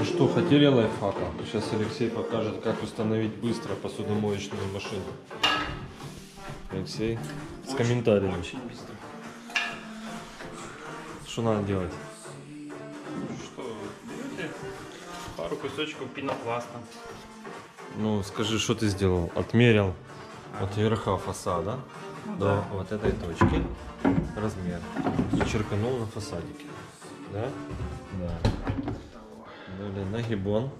Ну что, хотели лайфхака? Сейчас Алексей покажет, как установить быстро посудомоечную машину. Алексей, с комментариями. Очень быстро. Что надо делать? Что, берете пару кусочков пенопласта. Ну, скажи, что ты сделал? Отмерил от верха фасада до вот этой точки размер и черканул на фасадике. Да? Да. Далее нагибон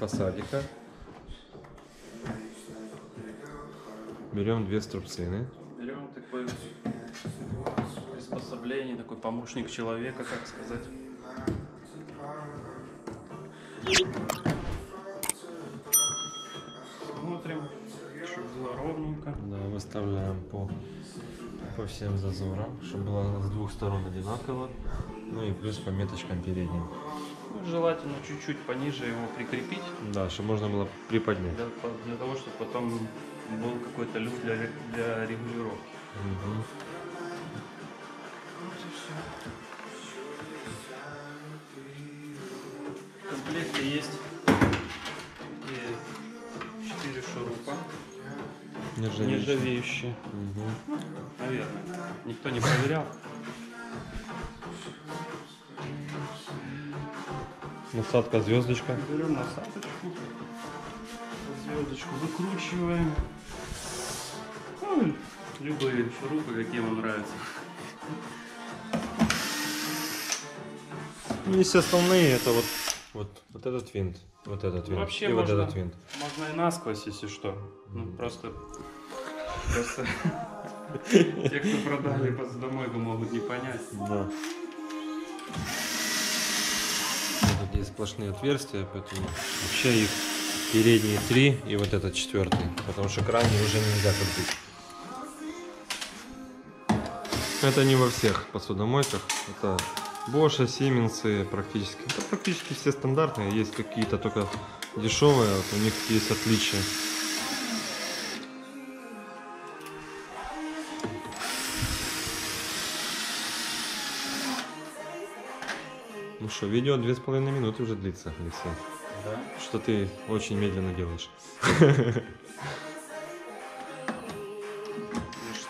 фасадика. Берем две струбцины. Берем такой приспособление, такой помощник человека, как сказать. Смотрим, чтобы было ровненько. Да, выставляем по, по всем зазорам, чтобы было с двух сторон одинаково. Ну и плюс по меточкам передним. Желательно чуть-чуть пониже его прикрепить, Да, чтобы можно было приподнять. для, для того, чтобы потом был какой-то люфт для, для регулировки. В комплекте есть четыре шурупа, Нержавеющий. нержавеющие. Мгм. Наверное. Никто не проверял. Насадка звездочка. Берем насадочку, звездочку выкручиваем. Ну, любые шурупы, какие вам нравятся. Ну, Есть основные, это вот, вот, вот этот винт, вот этот винт Вообще и вот можно- этот винт. Можно и насквозь, если что. Ну, просто... Просто... Те, кто продали посудомойку, могут не понять. Да. Есть сплошные отверстия, поэтому вообще их передние три и вот этот четвертый, потому что крайний уже нельзя крутить. Это не во всех посудомойках, это Bosch, Siemens практически. Практически все стандартные, есть какие-то только дешевые, вот у них есть отличия. Ну что, видео две с половиной минуты уже длится, Алексей. Да. Что ты очень медленно делаешь. Я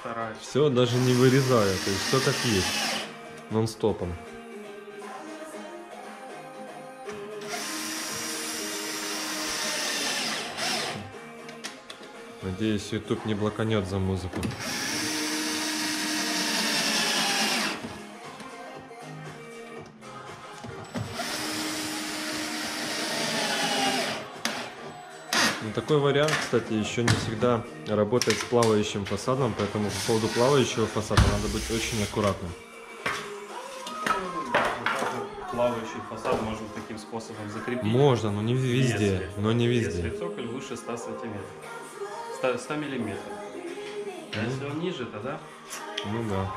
стараюсь. Все даже не вырезая, то есть все как есть. Нон-стопом. Надеюсь, YouTube не блоканет за музыку. Такой вариант, кстати, еще не всегда работает с плавающим фасадом, поэтому по поводу плавающего фасада надо быть очень аккуратным. Плавающий фасад можно таким способом закрепить. Можно, но не везде. Если- но не Если везде. цоколь выше 100 сантиметров. 100, 100 миллиметров. А Ну. если он ниже, тогда Ну да.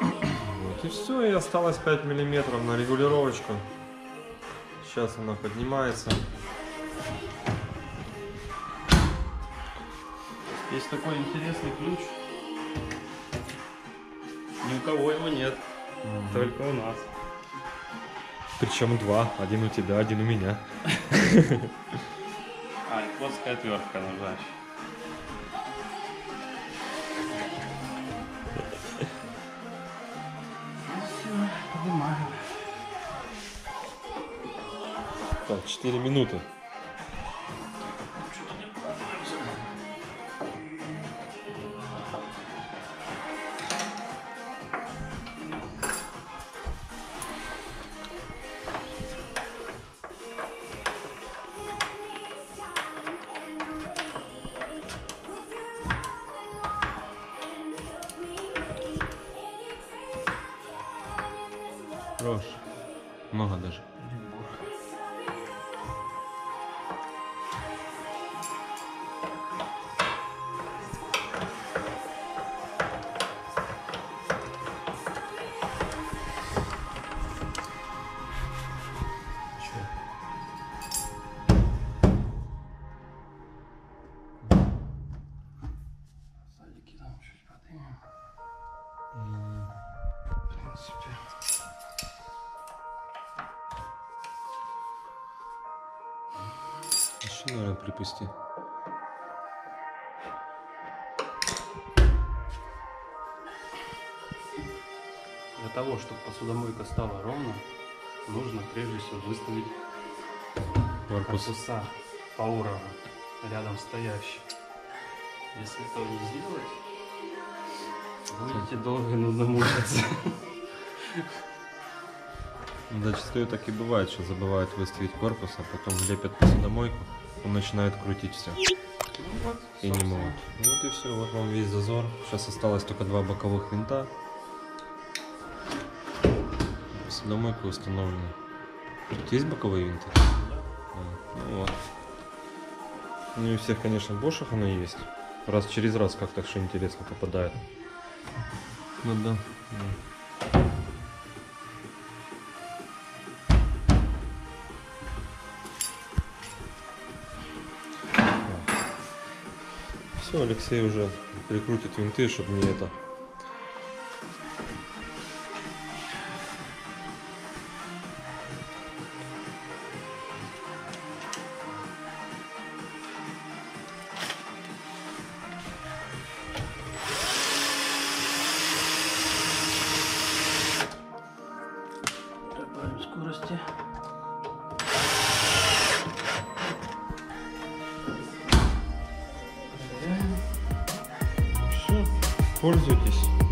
Вот и все, и осталось 5 миллиметров на регулировочку. Сейчас она поднимается. Есть такой интересный ключ. Ни у кого его нет, только у нас. Причем два. Один у тебя, один у меня. А, и плоская отвертка нужна. еще. Ну все, поднимаем. Так, 4 минуты. Хорош. Много даже. Сзади кидал чуть воды. Mm. В принципе. Еще, наверное, припусти. Для того, чтобы посудомойка стала ровно, нужно прежде всего выставить Корпус. корпуса по уровню рядом стоящие. Если этого не сделать, будете долго нудно мучиться. Зачастую так и бывает, что забывают выставить корпус, а потом лепят посудомойку, он начинает крутить все Ну вот, и не могут. Вот и все, вот вам весь зазор. Сейчас осталось только два боковых винта. Посудомойка установлена. Тут есть боковые винты? А, Ну вот. Не у всех, конечно, бошах оно есть. Раз через раз как-то что интересно попадает. Ну да. да. Все, Алексей уже прикрутит винты, чтобы не это. Пользуйтесь.